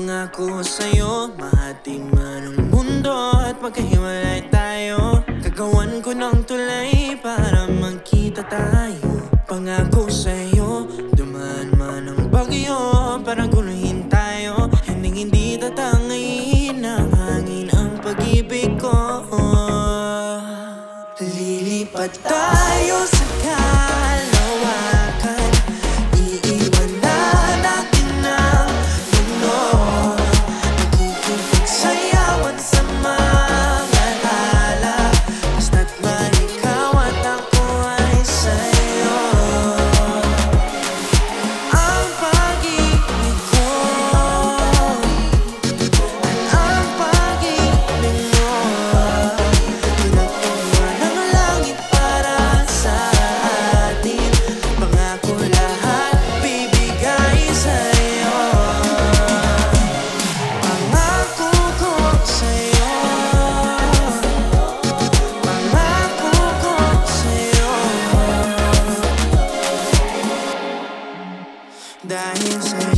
Pangako sa'yo, mahati man ang mundo at magkahiwalay tayo. Kagawan ko ng tulay para magkita tayo. Pangako sa'yo, dumaan man ang bagyo para guluhin tayo. Hindi hindi tatangayin ang hangin ang pag-ibig ko. Lilipat tayo.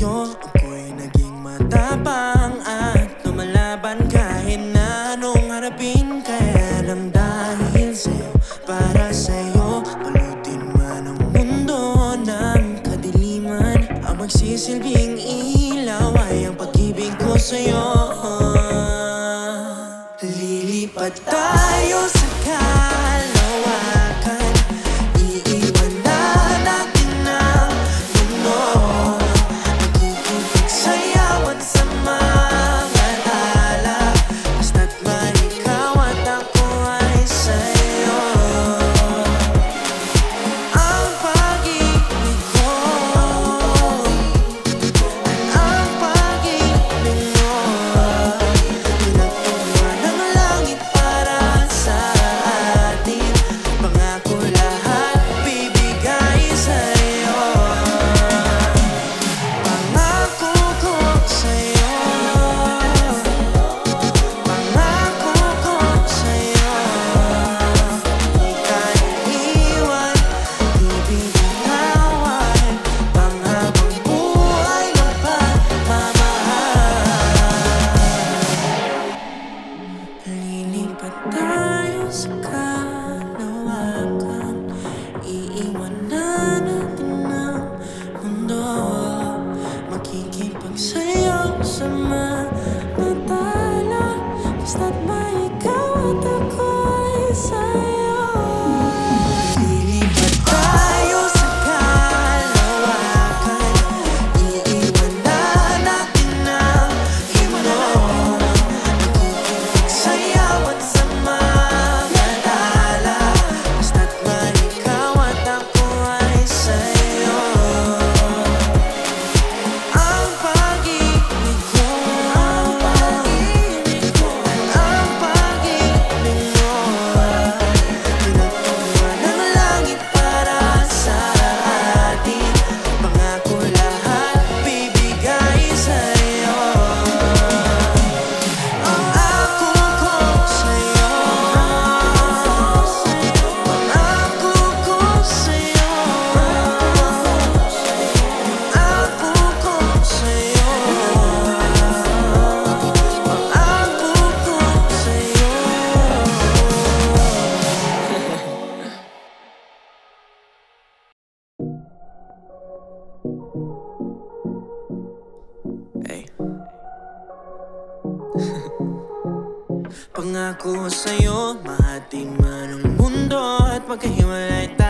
sa'yo Ako'y naging matapang at lumalaban kahit na anong harapin. Kaya lang dahil sa'yo, para sa'yo Palutin man ang mundo ng kadiliman. Ang magsisilbing ilaw ay ang pag ko sa'yo. Lilipat tayo Nakikipagsayaw sa mga Nangako sa'yo, mahati man ang mundo at magkahiwalay tayo.